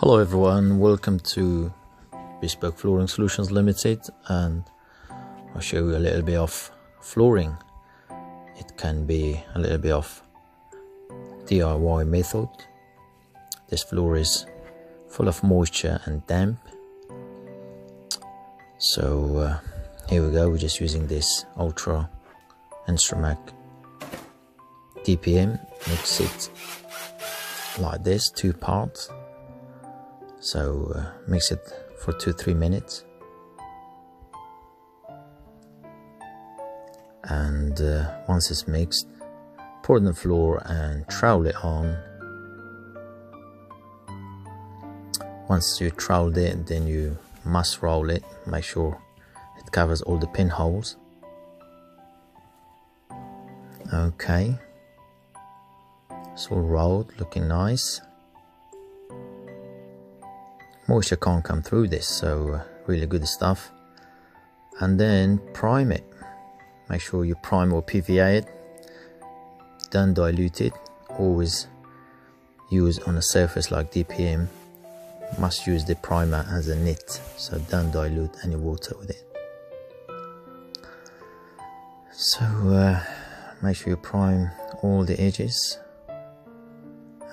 Hello everyone, welcome to Bespoke Flooring Solutions Limited and I'll show you a little bit of flooring. It can be a little bit of DIY method. This floor is full of moisture and damp. So uh, here we go, we're just using this Ultra Instarmac DPM, mix it like this, two parts so uh, mix it for two three minutes. And uh, once it's mixed pour it on the floor and trowel it on. Once you trowel it then you must roll it. Make sure it covers all the pinholes. Okay. It's all rolled looking nice moisture can't come through this so really good stuff. And then prime it. Make sure you prime or PVA it. Don't dilute it always use on a surface like DPM must use the primer as a knit. So don't dilute any water with it. So uh, make sure you prime all the edges.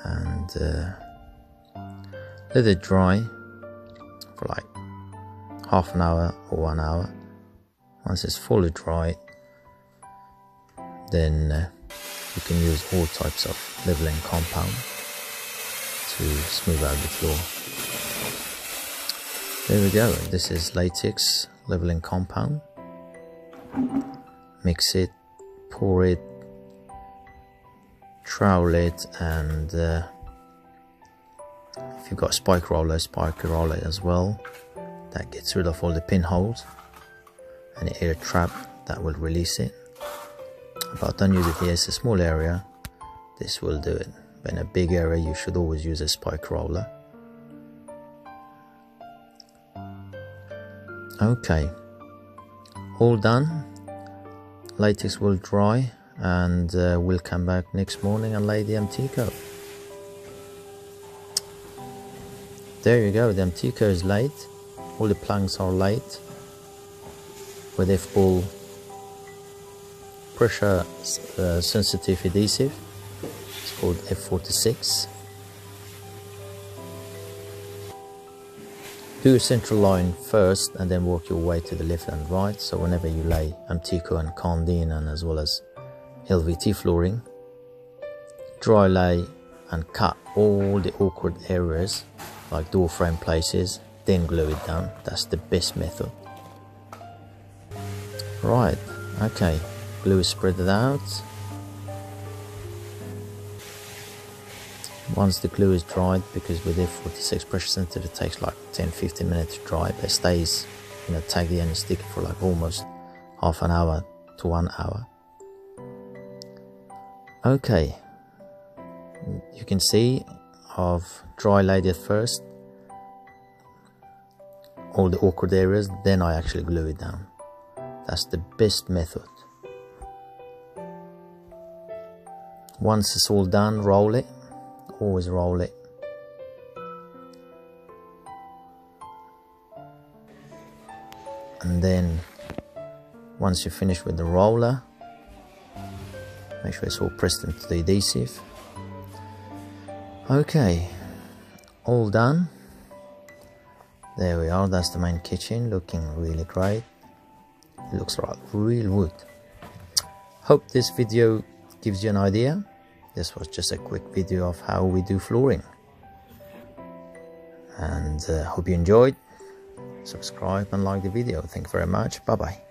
And uh, let it dry for like half an hour or one hour. Once it's fully dry, then uh, you can use all types of leveling compound to smooth out the floor. There we go, this is latex leveling compound. Mix it, pour it, trowel it and uh, if you've got a spike roller, spike roller as well. That gets rid of all the pinholes and the air trap that will release it. But don't use it here, it's a small area. This will do it. But in a big area, you should always use a spike roller. Okay, all done. Latex will dry and uh, we'll come back next morning and lay the Amtico. There you go the Amtico is light. all the planks are light. with full pressure uh, sensitive adhesive. It's called F46 do a central line first and then work your way to the left and right. So whenever you lay Amtico and Karndean and as well as LVT flooring dry lay and cut all the awkward areas like door frame places then glue it down that's the best method. Right okay glue is spread out. Once the glue is dried because with F46 pressure sensitive it takes like 10-15 minutes to dry but it stays you know tag the end and stick for like almost half an hour to one hour. Okay you can see of dry laid it first all the awkward areas then I actually glue it down. That's the best method. Once it's all done roll it. Always roll it. And then once you finish with the roller make sure it's all pressed into the adhesive okay. All done. There we are. That's the main kitchen. Looking really great. Looks like real wood. Hope this video gives you an idea. This was just a quick video of how we do flooring. And uh, hope you enjoyed. Subscribe and like the video. Thank you very much. Bye bye